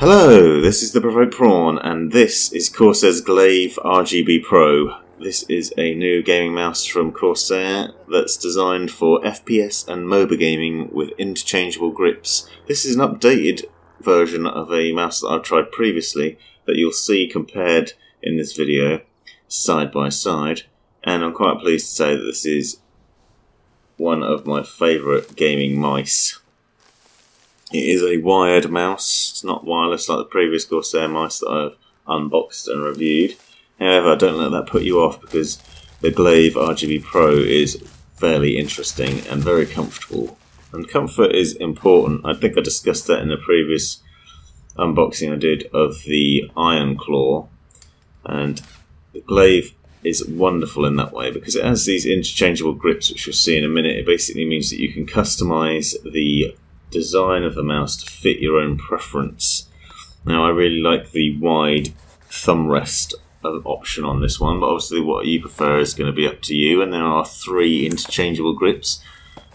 Hello, this is the Provoked Prawn, and this is Corsair's Glaive RGB Pro. This is a new gaming mouse from Corsair that's designed for FPS and MOBA gaming with interchangeable grips. This is an updated version of a mouse that I've tried previously that you'll see compared in this video side by side, and I'm quite pleased to say that this is one of my favourite gaming mice. It is a wired mouse. It's not wireless like the previous Corsair mice that I've unboxed and reviewed. However, don't let that put you off because the Glaive RGB Pro is fairly interesting and very comfortable. And comfort is important. I think I discussed that in a previous unboxing I did of the Iron Claw. And the Glaive is wonderful in that way because it has these interchangeable grips, which you'll see in a minute. It basically means that you can customize the design of the mouse to fit your own preference. Now, I really like the wide thumb rest option on this one, but obviously, what you prefer is going to be up to you. And there are three interchangeable grips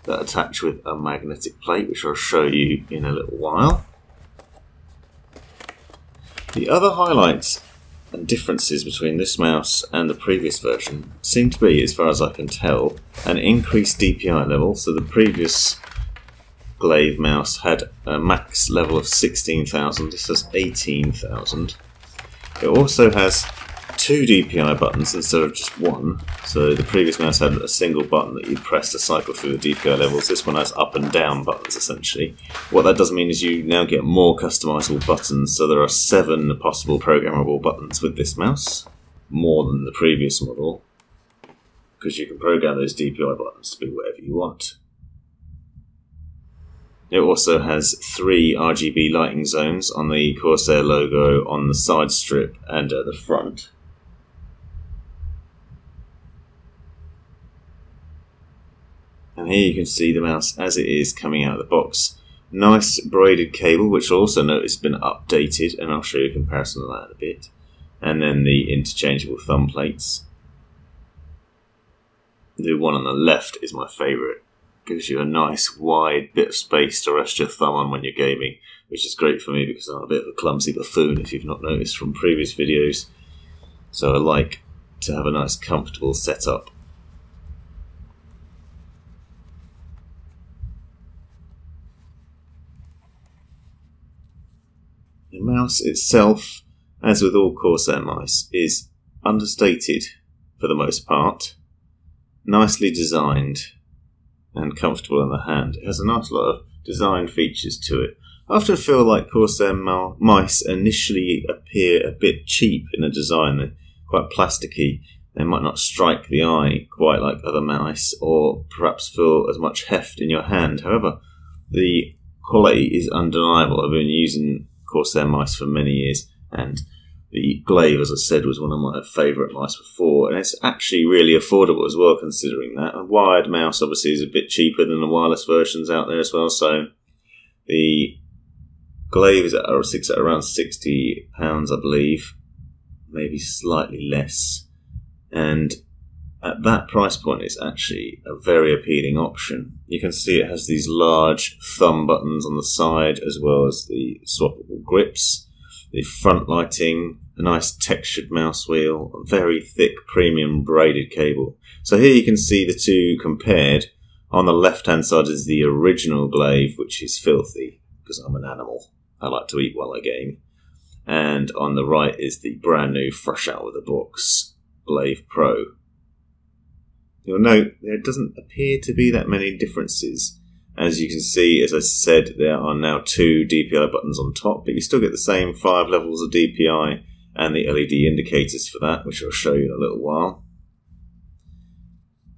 that attach with a magnetic plate, which I'll show you in a little while. The other highlights and differences between this mouse and the previous version seem to be, as far as I can tell, an increased DPI level. So the previous Glaive mouse had a max level of 16,000. This has 18,000. It also has two DPI buttons instead of just one. So the previous mouse had a single button that you press to cycle through the DPI levels. This one has up and down buttons essentially. What that does mean is you now get more customizable buttons. So there are seven possible programmable buttons with this mouse, more than the previous model, because you can program those DPI buttons to be whatever you want. It also has three RGB lighting zones on the Corsair logo on the side strip and at the front. And here you can see the mouse as it is coming out of the box. Nice braided cable, which I also notice has been updated, and I'll show you a comparison of that in a bit. And then the interchangeable thumb plates. The one on the left is my favourite gives you a nice wide bit of space to rest your thumb on when you're gaming, which is great for me because I'm a bit of a clumsy buffoon if you've not noticed from previous videos. So I like to have a nice comfortable setup. The mouse itself, as with all Corsair mice, is understated for the most part, nicely designed, and comfortable in the hand. It has a nice lot of design features to it. I often feel like Corsair um, mice initially appear a bit cheap in the design. They're quite plasticky. They might not strike the eye quite like other mice, or perhaps feel as much heft in your hand. However, the quality is undeniable. I've been using Corsair mice for many years, and the Glaive, as I said, was one of my favourite mice before, and it's actually really affordable as well, considering that. A wired mouse obviously is a bit cheaper than the wireless versions out there as well, so the Glaive is at, at around sixty pounds, I believe, maybe slightly less, and at that price point, it's actually a very appealing option. You can see it has these large thumb buttons on the side, as well as the swappable grips the front lighting, a nice textured mouse wheel, very thick premium braided cable. So here you can see the two compared. On the left hand side is the original glaive, which is filthy, because I'm an animal. I like to eat while I game. And on the right is the brand new, fresh out of the box Glaive Pro. You'll note there doesn't appear to be that many differences as you can see, as I said, there are now two DPI buttons on top, but you still get the same five levels of DPI and the LED indicators for that, which I'll show you in a little while.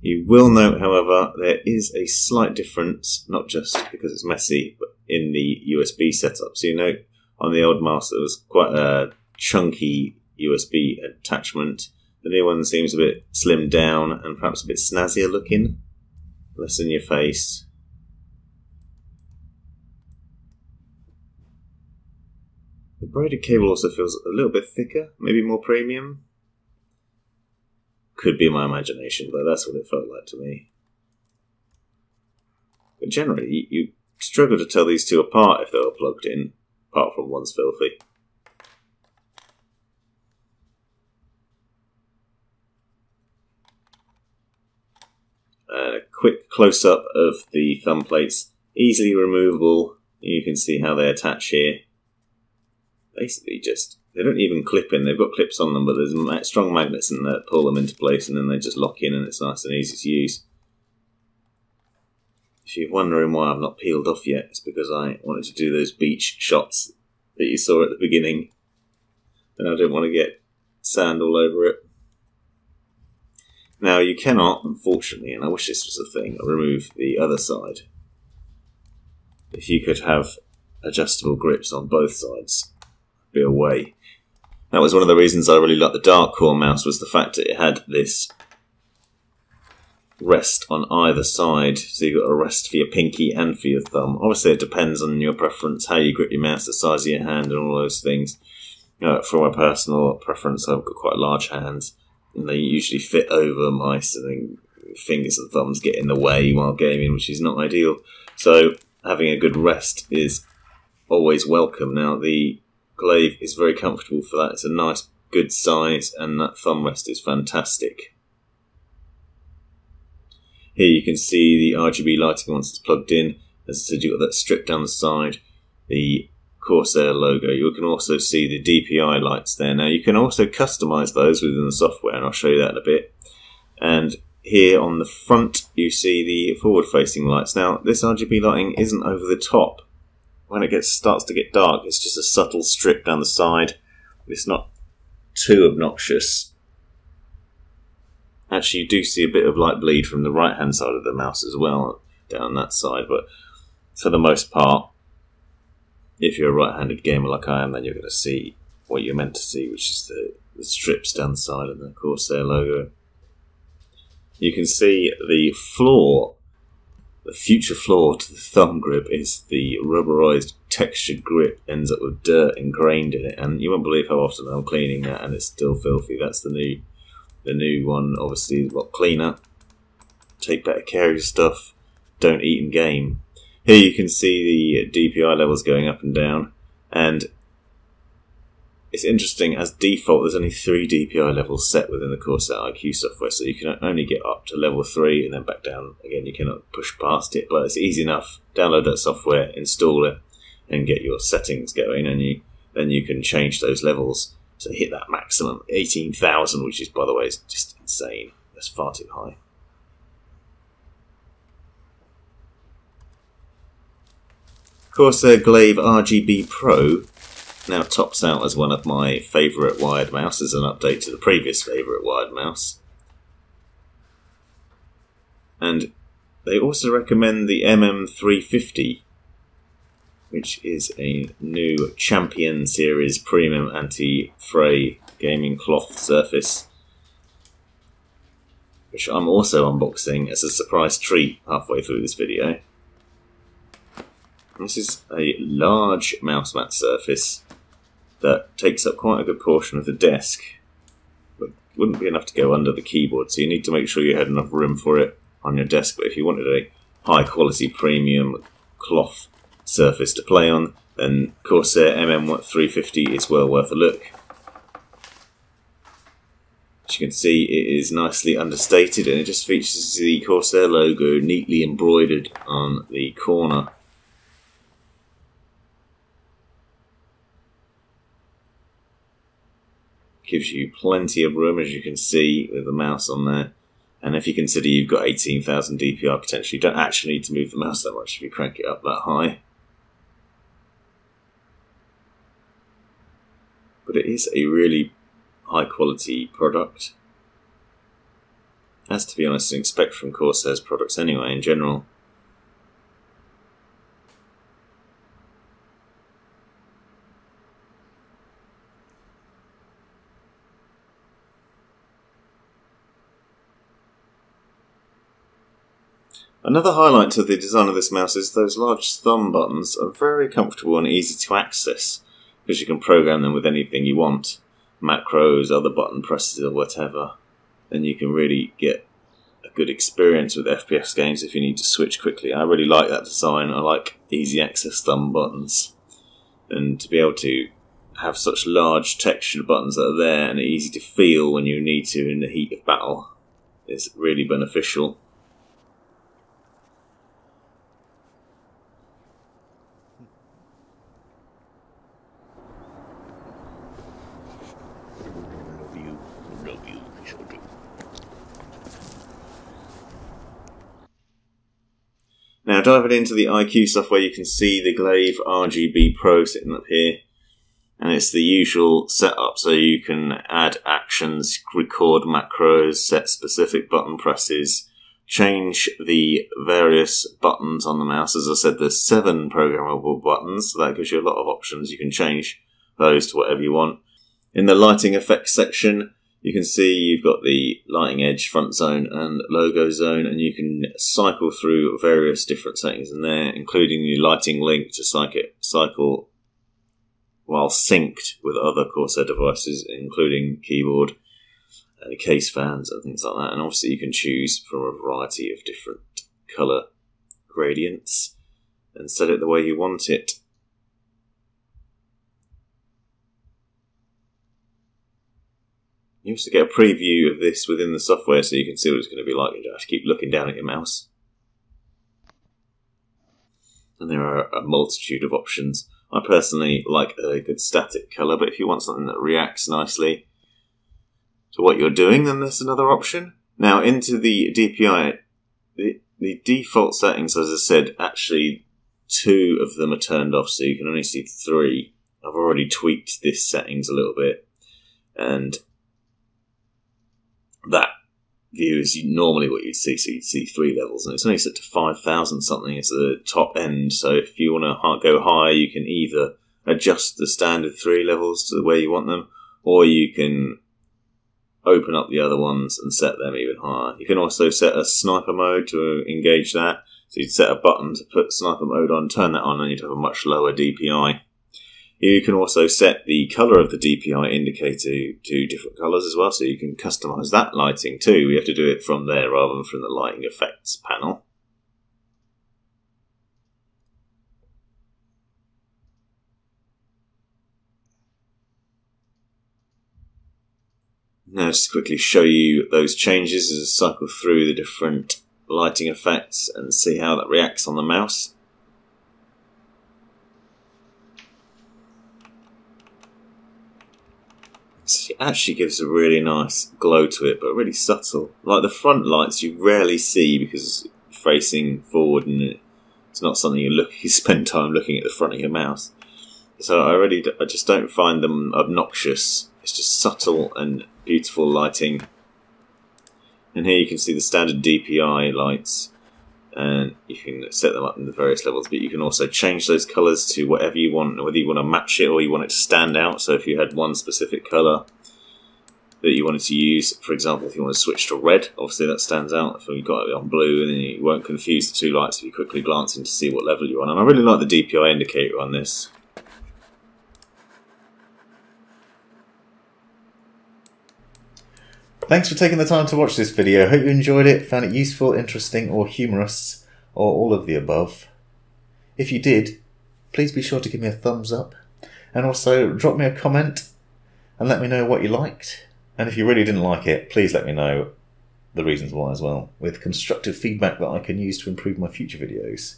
You will note, however, there is a slight difference, not just because it's messy, but in the USB setup. So you note on the old mouse there was quite a chunky USB attachment. The new one seems a bit slimmed down and perhaps a bit snazzier looking, less in your face. The braided cable also feels a little bit thicker, maybe more premium. Could be my imagination, but that's what it felt like to me. But generally, you struggle to tell these two apart if they were plugged in. apart from one's filthy. A quick close up of the thumb plates, easily removable. You can see how they attach here. Basically, just they don't even clip in. They've got clips on them, but there's strong magnets in there that pull them into place, and then they just lock in, and it's nice and easy to use. If you're wondering why I've not peeled off yet, it's because I wanted to do those beach shots that you saw at the beginning, and I didn't want to get sand all over it. Now, you cannot, unfortunately, and I wish this was a thing, remove the other side. If you could have adjustable grips on both sides, be a way. That was one of the reasons I really liked the Dark Core mouse, was the fact that it had this rest on either side. So you've got a rest for your pinky and for your thumb. Obviously, it depends on your preference, how you grip your mouse, the size of your hand, and all those things. Uh, for my personal preference, I've got quite large hands, and they usually fit over mice, my fingers and thumbs get in the way while gaming, which is not ideal. So having a good rest is always welcome. Now the glaive is very comfortable for that. It's a nice, good size, and that thumb rest is fantastic. Here you can see the RGB lighting once it's plugged in. As I said, you've got that strip down the side, the Corsair logo. You can also see the DPI lights there. Now you can also customize those within the software, and I'll show you that in a bit. And here on the front, you see the forward-facing lights. Now, this RGB lighting isn't over the top. When it gets starts to get dark, it's just a subtle strip down the side. It's not too obnoxious. Actually, you do see a bit of light bleed from the right hand side of the mouse as well, down that side, but for the most part, if you're a right handed gamer like I am, then you're going to see what you're meant to see, which is the, the strips down the side of the Corsair logo. You can see the floor, the future floor to the thumb grip is the rubberized textured grip ends up with dirt ingrained in it, and you won't believe how often I'm cleaning that and it's still filthy. That's the new the new one obviously is a lot cleaner. Take better care of your stuff. Don't eat in game. Here you can see the DPI levels going up and down, and it's interesting. As default, there's only three DPI levels set within the Corsair iCUE software, so you can only get up to level three and then back down again. You cannot push past it, but it's easy enough. Download that software, install it, and get your settings going, and you then you can change those levels to hit that maximum 18,000, which is, by the way, is just insane. That's far too high. Corsair Glaive RGB Pro now tops out as one of my favourite wired mouses, an update to the previous favourite wired mouse. And they also recommend the MM350 which is a new Champion Series Premium Anti-Fray gaming cloth surface, which I'm also unboxing as a surprise treat halfway through this video. This is a large mouse mat surface that takes up quite a good portion of the desk, but wouldn't be enough to go under the keyboard, so you need to make sure you had enough room for it on your desk. But if you wanted a high quality premium cloth surface to play on, then Corsair MM350 is well worth a look. As you can see, it is nicely understated and it just features the Corsair logo neatly embroidered on the corner. Gives you plenty of room, as you can see, with the mouse on there. And if you consider you've got 18,000 DPI potentially, you don't actually need to move the mouse that much if you crank it up that high. but it is a really high quality product. As to be honest, expect from Corsair's products anyway, in general. Another highlight to the design of this mouse is those large thumb buttons are very comfortable and easy to access because you can program them with anything you want macros, other button presses, or whatever. Then you can really get a good experience with FPS games if you need to switch quickly. I really like that design. I like easy access thumb buttons. and to be able to have such large textured buttons that are there and easy to feel when you need to in the heat of battle is really beneficial. Now diving into the iCUE software you can see the Glaive RGB Pro sitting up here and it's the usual setup so you can add actions, record macros, set specific button presses, change the various buttons on the mouse. As I said, there's seven programmable buttons, so that gives you a lot of options. You can change those to whatever you want. In the lighting effects section, you can see you've got the lighting edge, front zone, and logo zone, and you can cycle through various different settings in there, including the lighting link to cycle while synced with other Corsair devices, including keyboard, uh, case fans, and things like that. And obviously, you can choose from a variety of different color gradients and set it the way you want it. You also get a preview of this within the software so you can see what it's going to be like. You don't have to keep looking down at your mouse. And there are a multitude of options. I personally like a good static colour, but if you want something that reacts nicely to what you're doing, then there's another option. Now, into the DPI, the, the default settings, as I said, actually two of them are turned off, so you can only see three. I've already tweaked this settings a little bit, and that view is normally what you'd see. So you'd see three levels, and it's only set to 5,000 something as the top end. So if you want to go higher, you can either adjust the standard three levels to the way you want them, or you can open up the other ones and set them even higher. You can also set a sniper mode to engage that. So you'd set a button to put sniper mode on, turn that on, and you'd have a much lower DPI. You can also set the color of the DPI indicator to different colors as well, so you can customize that lighting too. We have to do it from there rather than from the lighting effects panel. Now, just quickly show you those changes as I cycle through the different lighting effects and see how that reacts on the mouse. It actually gives a really nice glow to it, but really subtle. Like the front lights, you rarely see because it's facing forward, and it's not something you look you spend time looking at the front of your mouse. So I really, I just don't find them obnoxious. It's just subtle and beautiful lighting. And here you can see the standard DPI lights and you can set them up in the various levels but you can also change those colors to whatever you want whether you want to match it or you want it to stand out. So if you had one specific color that you wanted to use for example if you want to switch to red obviously that stands out. If you've got it on blue and then you won't confuse the two lights if you quickly glance in to see what level you're on. And I really like the DPI indicator on this Thanks for taking the time to watch this video. Hope you enjoyed it, found it useful, interesting, or humorous, or all of the above. If you did, please be sure to give me a thumbs up, and also drop me a comment and let me know what you liked. And if you really didn't like it, please let me know the reasons why as well, with constructive feedback that I can use to improve my future videos.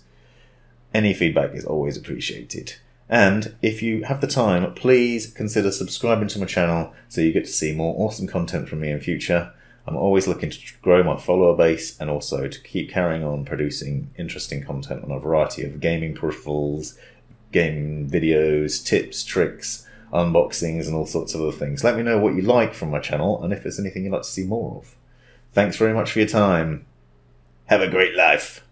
Any feedback is always appreciated. And if you have the time, please consider subscribing to my channel so you get to see more awesome content from me in future. I'm always looking to grow my follower base and also to keep carrying on producing interesting content on a variety of gaming peripherals, gaming videos, tips, tricks, unboxings, and all sorts of other things. Let me know what you like from my channel and if there's anything you'd like to see more of. Thanks very much for your time. Have a great life.